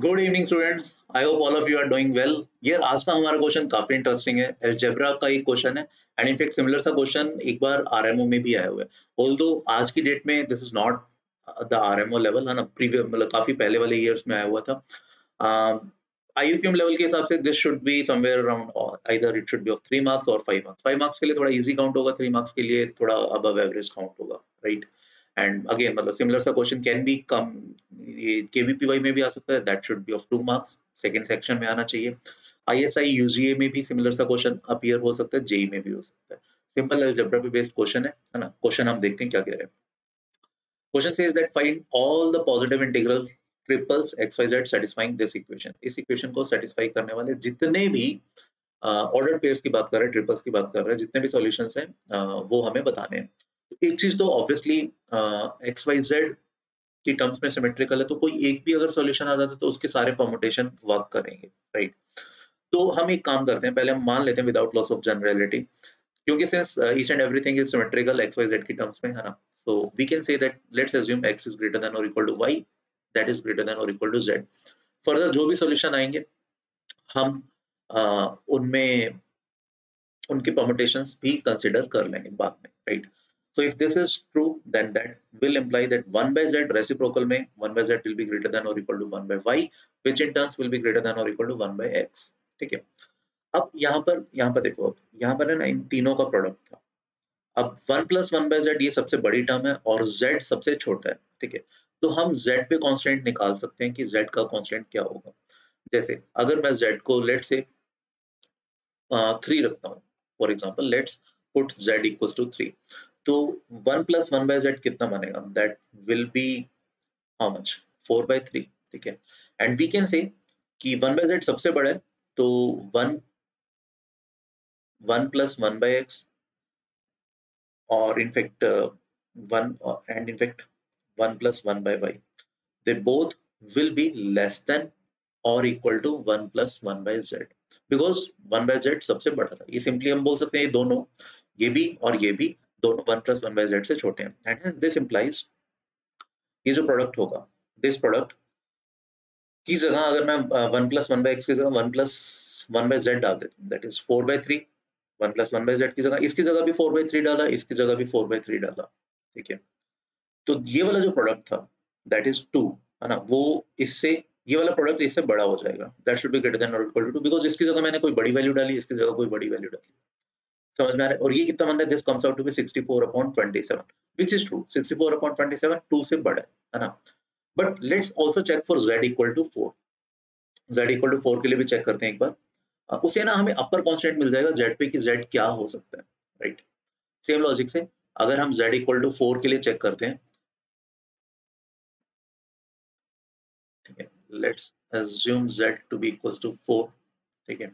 Good evening students I hope all of you are doing well ये आज का हमारा क्वेश्चन काफ़ी इंटरेस्टिंग है. एलजेब्रा का एक क्वेश्चन है. एंड इनफैक्ट सिमिलर सा क्वेश्चन एक बार आरएमओ में भी आया हुआ है. ऑल्दो आज की डेट में this is not the RMO level है ना? प्रीवियस मतलब काफ़ी पहले वाले ईयर्स में आया हुआ था. आईयूक्यूएम uh, लेवल के हिसाब से this should be somewhere around either it should be of three marks और फाइव मार्क्स फाइव मार्क्स के लिए थोड़ा इजी काउंट होगा. थ्री मार्क्स के लिए थोड़ा अबव एवरेज काउंट होगा. Right right? एंड अगेन मतलब सिमिलर सा question can be come KVPY में भी आ सकता है. That should be of two marks second section में आना चाहिए. आईएसआई यूजीए में भी सिमिलर सा क्वेश्चन अपीयर हो सकता है. जेई में भी हो सकता है. सिंपल अलजेब्रा पे बेस्ड क्वेश्चन है है ना? क्वेश्चन हम देखते हैं क्या कह रहे हैं. Question says that find all the positive integral triplets X Y Z satisfying this equation इस इक्वेशन को सेटिस्फाई करने वाले जितने भी ऑर्डर uh, पेयर्स की बात कर रहे हैं ट्रिपल्स की बात कर रहे हैं जितने भी सॉल्यूशंस हैं uh, वो हमें बताने हैं. एक चीज़ तो ऑब्वियसली एक्स वाई जेड की टर्म्स में सिमेट्रिकल है तो कोई एक भी अगर सॉल्यूशन आ जाता है तो उसके सारे परमुटेशन वर्क करेंगे राइट तो हम एक काम करते हैं, पहले हम मान लेते हैं विदाउट लॉस ऑफ़ जनरलिटी क्योंकि since each and everything is symmetrical X Y Z की टर्म्स में, है ना? So, we can say that let's assume x is greater than or equal to y, that is greater than or equal to z. Further जो भी solution आएँगे, हम उनमें, उनके परमुटेशंस भी कंसिडर कर लेंगे बाद में right right? So if this is true, then that will imply that 1 by z reciprocal में 1 by z will be greater than or equal to 1 by y, which in turns will be greater than or equal to 1 by x. ठीक है? अब यहाँ पर यहाँ पर देखो अब यहाँ पर है ना इन तीनों का प्रोडक्ट था। अब 1 प्लस वन बाय जेड ये सबसे बड़ी टर्म है और z सबसे छोटा है। ठीक है? तो हम z पे कांस्टेंट निकाल सकते हैं कि z का कांस्टेंट क्या होगा। जैसे अगर मैं z को लेट से थ्री रखता हूँ for example let's put z equal to three तो one plus one by Z कितना बनेगा that will be how much four by three ठीक है? एंड वी कैन से कि वन बाय जेड सबसे बड़ा है तो one one plus one by X, और in fact one and in fact one plus one by Y. They both will be less than or equal to 1 plus 1 by z because 1 by z सबसे बड़ा था। ये simply हम बोल सकते हैं ये दोनों, ये भी और ये भी। दोनों one plus one by z से छोटे हैं। एंड दिस इंप्लाइज ये जो प्रोडक्ट होगा दिस प्रोडक्ट की जगह अगर मैं one plus one by x की जगह one plus one by z डाल देता हूँ that is four by three one plus one by z की जगह, इसकी जगह भी फोर बाई थ्री डाला, इसकी जगह भी फोर बाई थ्री डाला, ठीक है? तो ये वाला जो प्रोडक्ट था दैट इज़ टू है ना? वो इससे, ये वाला प्रोडक्ट इससे बड़ा हो जाएगा। That should be greater than और इक्वल टू बिकॉज़ इसकी जगह मैंने कोई बड़ी वैल्यू डाली, इसकी जगह कोई बड़ी वैल्यू डाली। समझ में आ रहा है? और ये कितना बन रहा है? This comes out to be 64 upon 27 which is true 64 upon 27 2 से बड़ा है ना? But let's also check for z equal to 4 z equal to 4 के लिए भी चेक करते हैं एक बार। उसे ना हमें अपर कांस्टेंट मिल जाएगा z पे कि z क्या हो सकता है राइट सेम लॉजिक से, अगर हम z इक्वल टू 4 के लिए चेक करते हैं। ठीक है let's assume z to be equals to 4 ठीक है?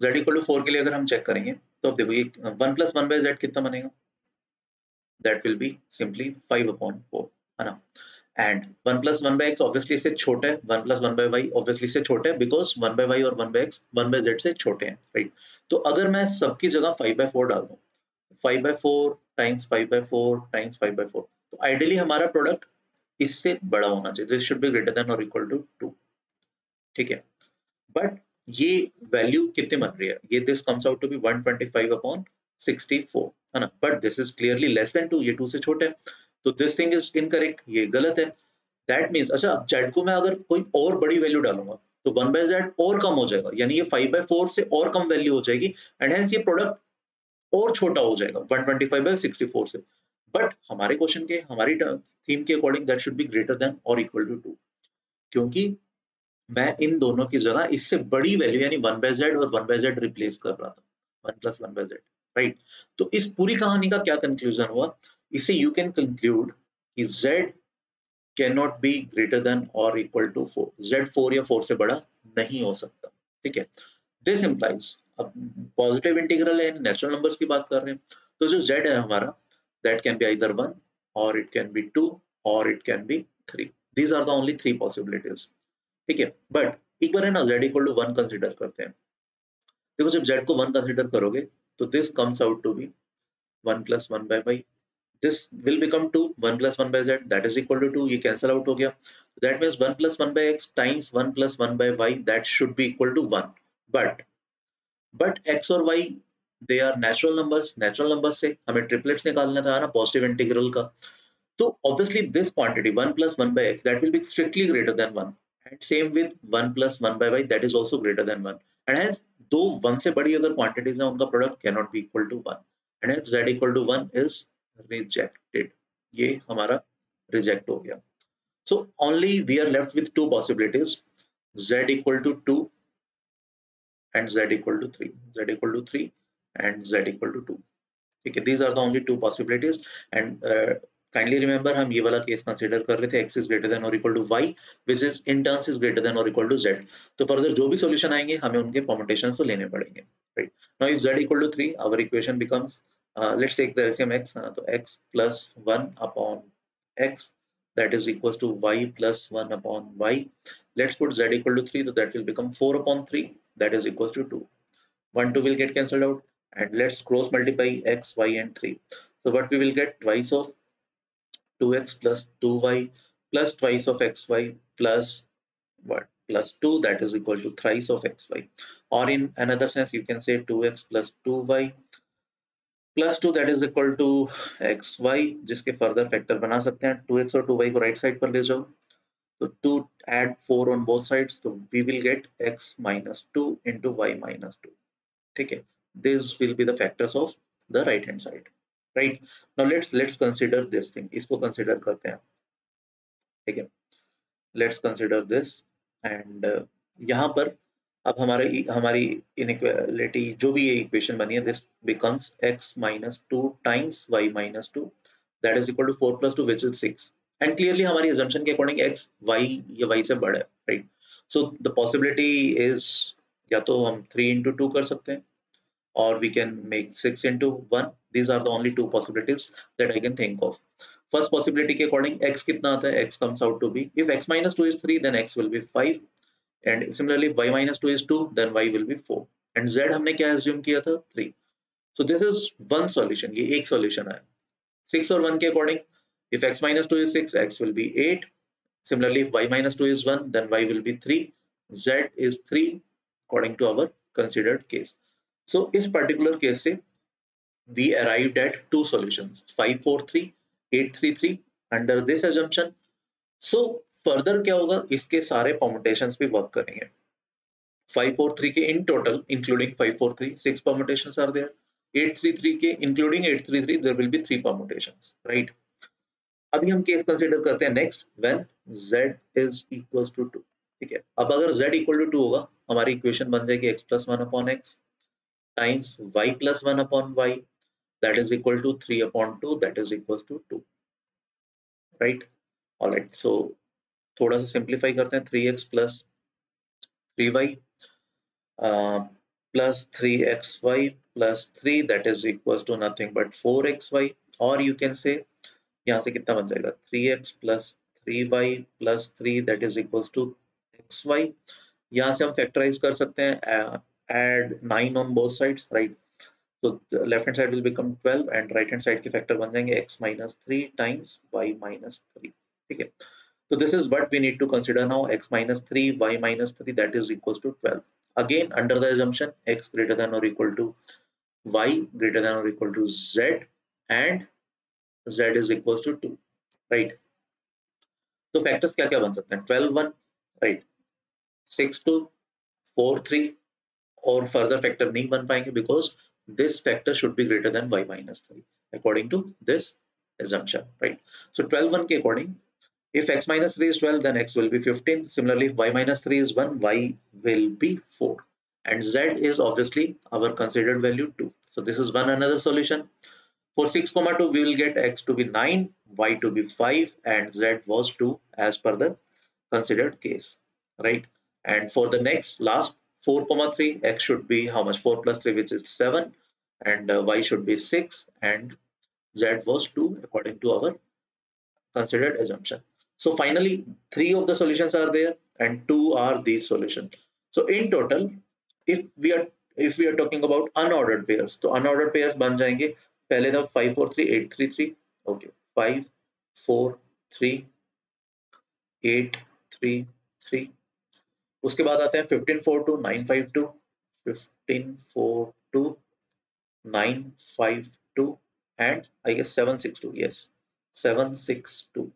Z इक्वल टू फोर के लिए अगर हम चेक करेंगे तो अब देखो ये वन प्लस वन जेड कितना बनेगा? That will be simply five upon four है ना? And one plus one by x obviously इससे छोटा है one plus one y obviously इससे छोटा है बिकॉज़ वन बाई वाई और one by x one z से छोटे हैं राइट तो अगर मैं सबकी जगह फाइव बाई फोर डाल दूँ five by four times five by four times five by four तो आइडियली हमारा प्रोडक्ट इससे बड़ा होना चाहिए this should be greater than और इक्वल टू टू ठीक है? बट ये वैल्यू कितने बन रही है? ये this comes out to be 125 upon 64 है ना? But this is clearly less than 2 ये 2 से छोटा है। तो दिस थिंग इज़ इनकरेक्ट ये गलत है। दैट मींस अच्छा अब जेड को मैं अगर कोई और बड़ी वैल्यू डालूँगा तो 1 बाय जेड और कम हो जाएगा। यानी ये 5 बाय 4 से और कम वैल्यू हो जाएगी एंड हेंस ये प्रोडक्ट और छोटा हो जाएगा 125 बाय 64 से। बट हमारे क्वेश्चन के, हमारी थीम के according that should be greater than और इक्वल टू 2 क्योंकि मैं इन दोनों की जगह इससे बड़ी वैल्यू यानी वन बाय जेड और वन बाय जेड रिप्लेस कर रहा था। One plus one by z right तो इस पूरी कहानी का क्या कंक्लूजन हुआ? इससे यू कैन कंक्लूड कि z can not be greater than और equal to four z four या फोर से बड़ा नहीं हो सकता, ठीक है? दिस इंप्लाइज अब पॉजिटिव इंटीग्रल है नेचुरल नंबर्स की बात कर रहे हैं। तो जो जेड है हमारा that can be either one और इट कैन बी टू और it can be three these are the only three possibilities ठीक है बट एक बार है ना z equal to one consider करते हैं देखो जब z को वन कंसिडर करोगे तो this comes out to be one plus one by by this will become 2 1 plus 1 by z that is equal to 2 ये cancel out हो गया that means 1 plus 1 by x times 1 plus 1 by y that should be equal to 1 but but x और y they are natural numbers natural numbers से हमें triplets निकालना था ना positive integral का तो obviously this quantity 1 plus 1 by x that will be strictly greater than 1 and same with 1 plus 1 by y that is also greater than 1 and hence दो 1 से बड़ी अगर quantities हैं उनका product cannot be equal to 1 and hence z equal to 1 is rejected ये हमारा reject हो गया so only we are left with two possibilities z equal to 2 and z equal to 3 z equal to 3 and z equal to 2 okay these are the only two possibilities and uh, kindly remember हम ये वाला case consider कर रहे थे x is greater than or equal to y which is in turns is greater than or equal to z तो further जो भी solution आएँगे हमें उनके permutations तो लेने पड़ेंगे right now if z equal to 3 our equation becomes uh, let's take the LCM x uh, तो x plus 1 upon x that is equals to y plus 1 upon y let's put z equal to 3 so that will become 4 upon 3 that is equals to 2 1 2 will get cancelled out and let's cross multiply x y and 3 so what we will get twice of 2x plus 2y plus twice of xy plus what? Plus 2 that is equal to thrice of xy or in another sense, you can say 2x plus 2y plus two that is equal to x y जिसके further factor बना सकते हैं। Two x और two y को right side पर ले जाओ। तो two add four on both sides तो we will get x minus two into y minus two ठीक है? This will be the factors of the right hand side right now let's let's consider this thing इसको consider करते हैं। ठीक है? Let's consider this and यहाँ पर अब हमारे, हमारी इनइक्वालिटी जो भी ये इक्वेशन बनी है this becomes x minus two times y minus two that is equal to four plus two which is six and clearly हमारी एजम्पशन के अकॉर्डिंग x, y, या y से बड़ा है right so the possibility is या तो हम three into two कर सकते हैं or we can make 6 into 1 these are the only two possibilities that I can think of first possibility के according x कितना आता है x comes out to be if x minus 2 is 3 then x will be 5 and similarly if y minus 2 is 2 then y will be 4 and z हमने क्या assume किया था 3 so this is one solution ये एक solution है 6 और 1 के according if x minus 2 is 6 x will be 8 similarly if y minus 2 is 1 then y will be 3 z is 3 according to our considered case So, इस particular case से we arrived at two solutions 543 833 under this assumption. So further क्या होगा? इसके सारे permutations भी work करेंगे। 543 के in total including 543 six permutations are there 833 के including 833 there will be three permutations right अभी हम केस कंसीडर करते हैं next when z is equals to 2 ठीक है? अब अगर z इक्वल टू 2 होगा, हमारी इक्वेशन बन जाएगी x plus 1 upon x times y plus 1 upon y, that is equal to 3 upon 2 that is equals to 2 right? All right. So, थोड़ा सा सिंप्लीफाई करते हैं. Three x plus three y plus three x y plus three that is equal to nothing but four x y और you can say यहाँ से कितना बन जाएगा? Three x plus three y plus three that is equal to x y यहाँ से हम factorise कर सकते हैं Add nine on both sides right तो left hand side will become 12 and right hand side के फैक्टर बन जाएंगे x minus three times y minus three ठीक है So this is what we need to consider now x minus 3, y minus 3 that is equals to 12. Again under the assumption x greater than or equal to y greater than or equal to z and z is equals to 2 right. So factors क्या क्या बन सकते हैं 12 1 right 6 2 4 3 और further factor नहीं बन पाएंगे because this factor should be greater than y minus 3 according to this assumption right so 12 1 के according if x minus 3 is 12, then x will be 15. Similarly, if y minus 3 is 1, y will be 4. And z is obviously our considered value 2. So this is one another solution. For 6 comma 2, we will get x to be 9, y to be 5, and z was 2 as per the considered case, right? And for the next last 4 comma 3 x should be how much? 4 plus 3 which is 7 and uh, y should be 6 and z was 2 according to our considered assumption. So finally three of the solutions are there and two are these solutions. So in total if we are if we are talking about unordered pairs so unordered pairs ban jayenge pehle 5 4 3 8 3 3 okay 5 4 3 8 3 3 उसके बाद आते हैं fifteen four two nine five two fifteen four two nine five two and I guess seven six two yes seven six two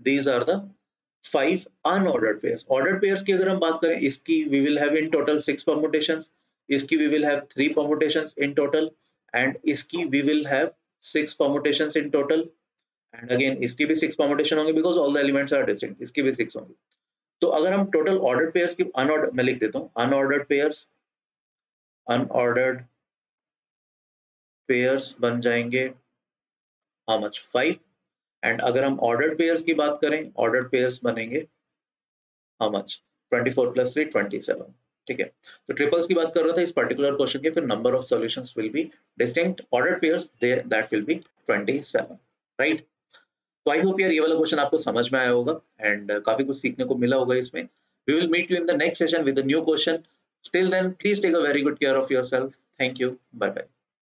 these are the five unordered pairs ordered pairs की अगर हम बात करें, इसकी we will have in total six permutation इसकी we will have three permutation in total and इसकी we will have six permutation in total and again इसकी भी सिक्स परमोटेशन होंगे because all the elements are distinct इसकी भी six होंगी. तो अगर हम टोटल ordered पेयर्स की unordered, मैं लिख देता हूँ अनऑर्डर्ड पेयर्स अनऑर्डर्ड पेयर्स बन जाएँगे हाउ मच फाइव एंड अगर हम ऑर्डर्ड पेयर्स की बात करें ऑर्डर्ड पेयर्स बनेंगे how much 24 plus three twenty seven ठीक है? तो ट्रिपल्स की बात कर रहा था इस पर्टिकुलर क्वेश्चन के, फिर number of solutions will be distinct ordered pairs that will be 27 right तो आई होप यार ये वाला क्वेश्चन आपको समझ में आया होगा एंड uh, काफ़ी कुछ सीखने को मिला होगा इसमें। We will meet you in the next session with new question then please take a very good care of yourself thank you bye bye